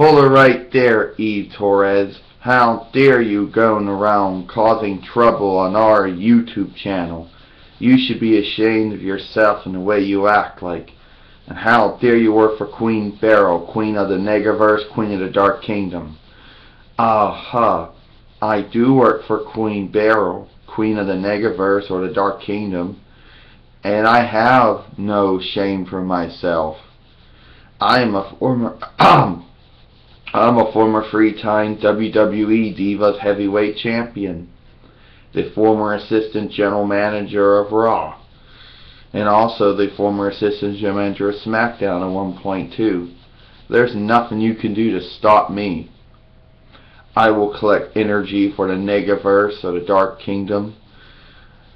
Hold her right there, Eve Torres. How dare you going around causing trouble on our YouTube channel? You should be ashamed of yourself and the way you act like. And how dare you work for Queen Beryl, Queen of the Negaverse, Queen of the Dark Kingdom? Aha, I do work for Queen Beryl, Queen of the Negaverse or the Dark Kingdom, and I have no shame for myself. I am a former I'm a former three-time WWE Divas Heavyweight Champion, the former Assistant General Manager of Raw, and also the former Assistant General Manager of SmackDown at one point too. There's nothing you can do to stop me. I will collect energy for the Negaverse or the Dark Kingdom,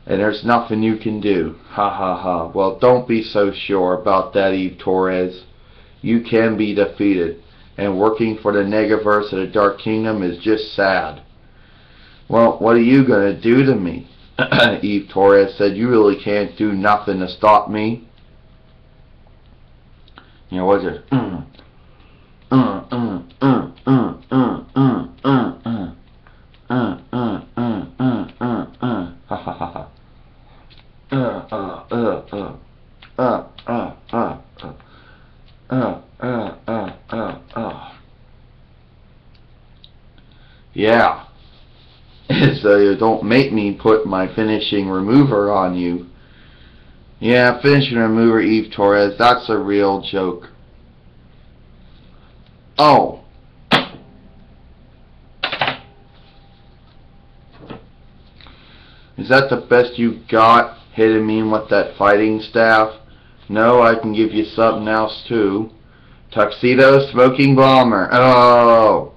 and there's nothing you can do. Ha ha ha. Well, don't be so sure about that, Eve Torres. You can be defeated and working for the Negaverse of the Dark Kingdom is just sad. Well, what are you going to do to me? Eve Torres said, you really can't do nothing to stop me. You know, what's it? Mm. Uh, uh, uh, uh, uh, uh, uh, uh. Uh, uh, uh, uh, uh, uh. Ha ha ha ha. Uh, uh, uh, uh. Uh, uh, uh, uh. Uh, uh, uh, uh, uh. Yeah. so you don't make me put my finishing remover on you. Yeah, finishing remover Eve Torres, that's a real joke. Oh. Is that the best you got, hitting me with that fighting staff? No, I can give you something else too. Tuxedo Smoking Bomber. Oh.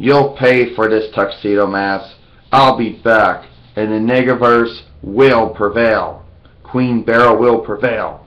You'll pay for this tuxedo mask. I'll be back, and the Negaverse will prevail. Queen Beryl will prevail.